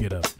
Get up.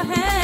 ahead.